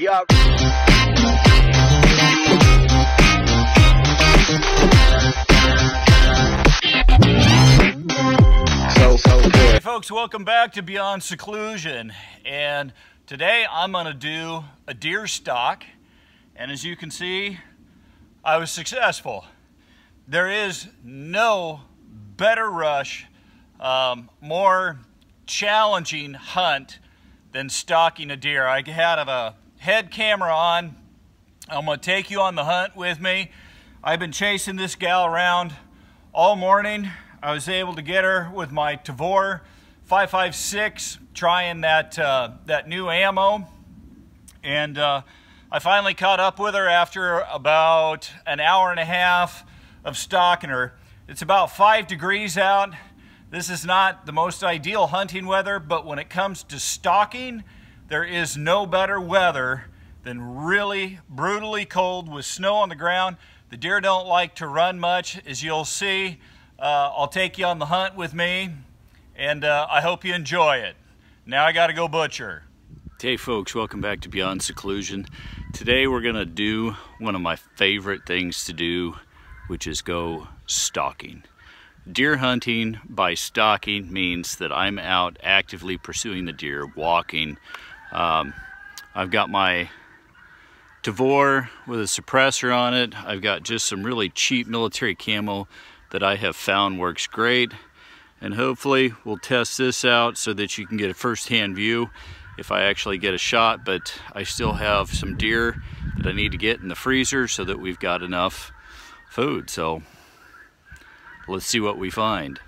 Yeah. So, so good. Hey folks, welcome back to Beyond Seclusion. And today I'm gonna do a deer stalk. And as you can see, I was successful. There is no better rush, um, more challenging hunt than stalking a deer. I had a head camera on. I'm gonna take you on the hunt with me. I've been chasing this gal around all morning. I was able to get her with my Tavor 556, trying that uh, that new ammo, and uh, I finally caught up with her after about an hour and a half of stalking her. It's about five degrees out. This is not the most ideal hunting weather, but when it comes to stalking, there is no better weather than really brutally cold with snow on the ground. The deer don't like to run much, as you'll see. Uh, I'll take you on the hunt with me, and uh, I hope you enjoy it. Now I got to go butcher. Hey folks, welcome back to Beyond Seclusion. Today we're gonna do one of my favorite things to do, which is go stalking. Deer hunting by stalking means that I'm out actively pursuing the deer, walking. Um, I've got my Tavor with a suppressor on it. I've got just some really cheap military camo that I have found works great. And hopefully we'll test this out so that you can get a first-hand view if I actually get a shot, but I still have some deer that I need to get in the freezer so that we've got enough food. So let's see what we find.